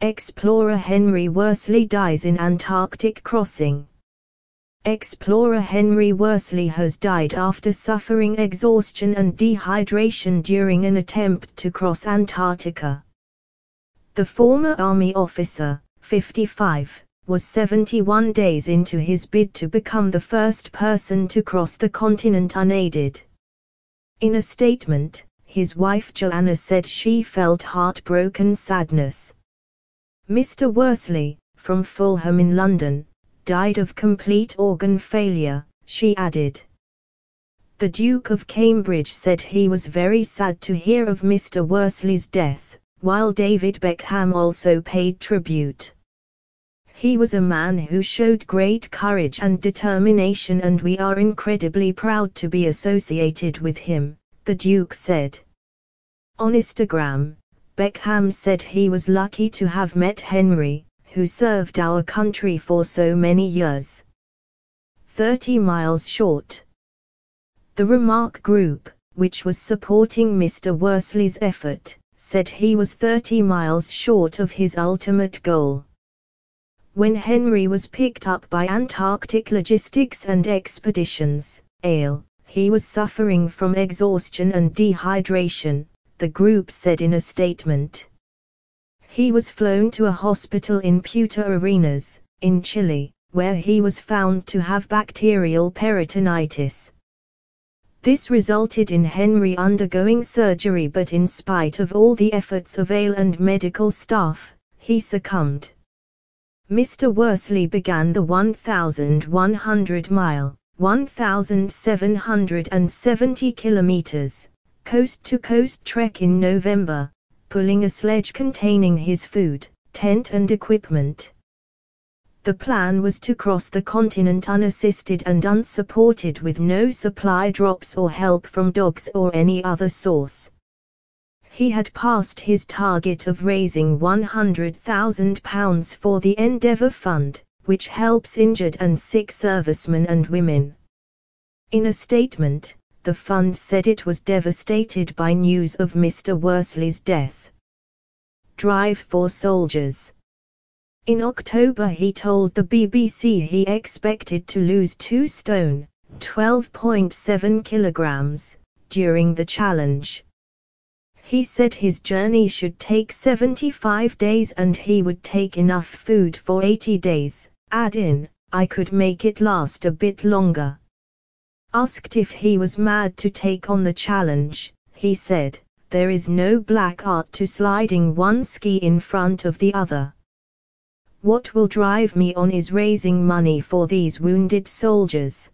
Explorer Henry Worsley dies in Antarctic crossing. Explorer Henry Worsley has died after suffering exhaustion and dehydration during an attempt to cross Antarctica. The former Army officer, 55, was 71 days into his bid to become the first person to cross the continent unaided. In a statement, his wife Joanna said she felt heartbroken sadness. Mr. Worsley, from Fulham in London, died of complete organ failure, she added. The Duke of Cambridge said he was very sad to hear of Mr. Worsley's death, while David Beckham also paid tribute. He was a man who showed great courage and determination and we are incredibly proud to be associated with him, the Duke said. On Instagram, Beckham said he was lucky to have met Henry, who served our country for so many years. 30 miles short. The Remark Group, which was supporting Mr. Worsley's effort, said he was 30 miles short of his ultimate goal. When Henry was picked up by Antarctic Logistics and Expeditions, ALE, he was suffering from exhaustion and dehydration, the group said in a statement. He was flown to a hospital in Punta Arenas, in Chile, where he was found to have bacterial peritonitis. This resulted in Henry undergoing surgery but in spite of all the efforts of ALE and medical staff, he succumbed. Mr. Worsley began the 1,100 mile, 1,770 kilometers, coast to coast trek in November, pulling a sledge containing his food, tent and equipment. The plan was to cross the continent unassisted and unsupported with no supply drops or help from dogs or any other source. He had passed his target of raising £100,000 for the Endeavour Fund, which helps injured and sick servicemen and women. In a statement, the fund said it was devastated by news of Mr. Worsley's death. Drive for Soldiers In October he told the BBC he expected to lose 2 stone, 12.7 kilograms, during the challenge. He said his journey should take 75 days and he would take enough food for 80 days, add in, I could make it last a bit longer. Asked if he was mad to take on the challenge, he said, there is no black art to sliding one ski in front of the other. What will drive me on is raising money for these wounded soldiers.